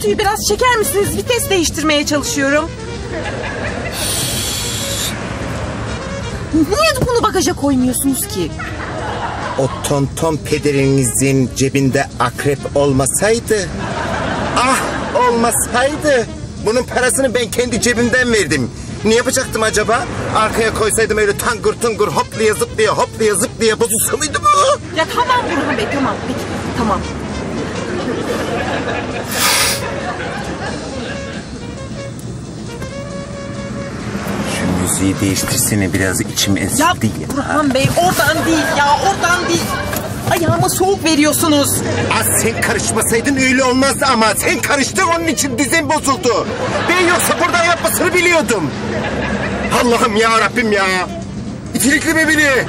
gürültüyü biraz çeker misiniz? Vites değiştirmeye çalışıyorum. Niye bunu bagaja koymuyorsunuz ki? O tonton pederinizin cebinde akrep olmasaydı... Ah olmasaydı... Bunun parasını ben kendi cebimden verdim. Ne yapacaktım acaba? Arkaya koysaydım öyle tangır tungur hoplaya zıplaya hoplaya zıplaya bozulsa mıydı bu? Ya tamam Burhan Bey tamam. Peki tamam. Şu müziği değiştirsene biraz içim Ya ezildi ya. Burhan Bey oradan değil ya oradan değil. Ayağıma soğuk veriyorsunuz. Az sen karışmasaydın öyle olmazdı ama sen karıştın onun için dizim bozuldu. Ben yoksa buradan yapmasını biliyordum. Allah'ım ya Rabbim ya. İtilikli mi beni?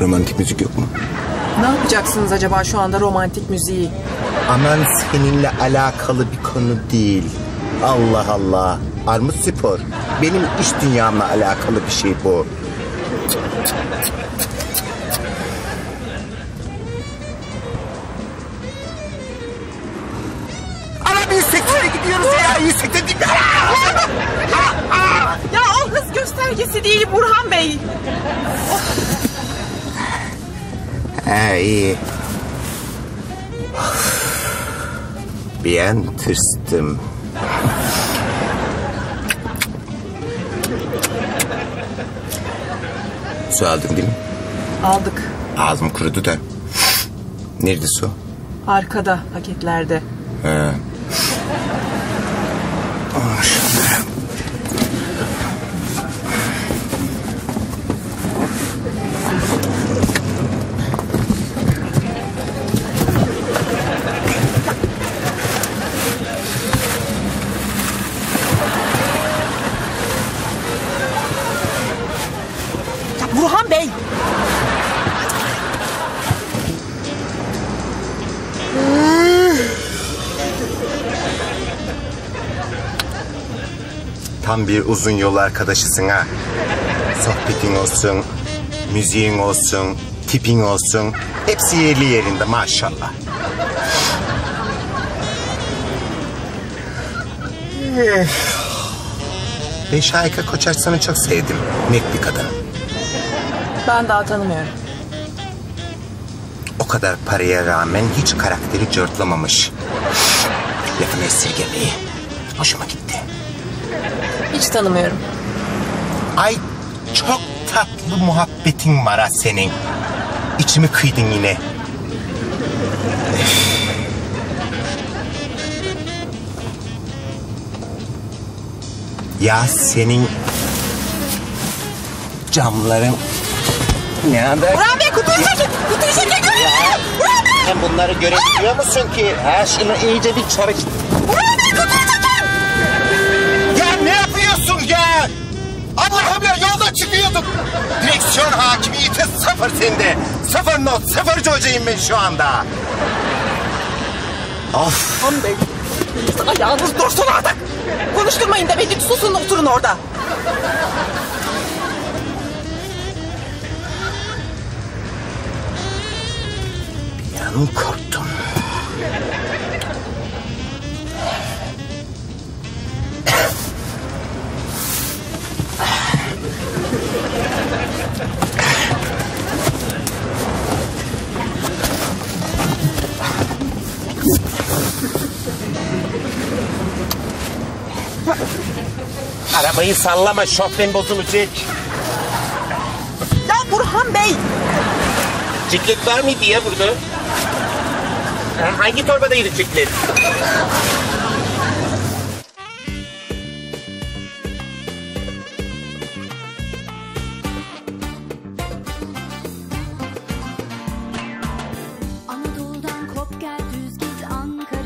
Romantik müzik yok mu? Ne yapacaksınız acaba şu anda romantik müziği? Aman seninle alakalı bir konu değil. Allah Allah. Armut spor. Benim iş dünyamla alakalı bir şey bu. Ana 180'e gidiyoruz ya. 180 değil. Ya o hız göstergesi değil Burhan Bey. Ha iyi. Bir an tırstım. Su aldın değil mi? Aldık. Ağzım kurudu da. Nerede su? Arkada paketlerde. He. Tam bir uzun yol arkadaşısın ha. Sohbetin olsun, müziğin olsun, tipin olsun. Hepsi yerli yerinde maşallah. Eh. Ben Şahika Koçarsan'ı çok sevdim. Net bir kadın. Ben daha tanımıyorum. O kadar paraya rağmen hiç karakteri cırtlamamış. Lafını esirgemeyi. Hoşuma gitti. Hiç tanımıyorum. Ay çok tatlı muhabbetin var ha senin. İçimi kıydın yine. ya senin camların ne haber? Burhan Bey kutuyu çekin. Kutuyu çekin. Burhan Bey. Sen bunları görebiliyor musun ki? Ha şunu iyice bir çalış. Burhan Bey kutuyu ya? Allah'ım ya yolda çıkıyorduk. Direksiyon hakimiyeti sıfır sende. Sıfır not, sıfırcı hocayım ben şu anda. Of. Burhan Bey. Ayağınız dursun artık. Konuşturmayın da beni susun oturun orada. Yanım korktum. Arabayı sallama şofben bozulacak. Ya Burhan Bey. Ciklet var mıydı ya burada? Hangi torbadaydı ciklet? Anadolu'dan kop gel düz git Ankara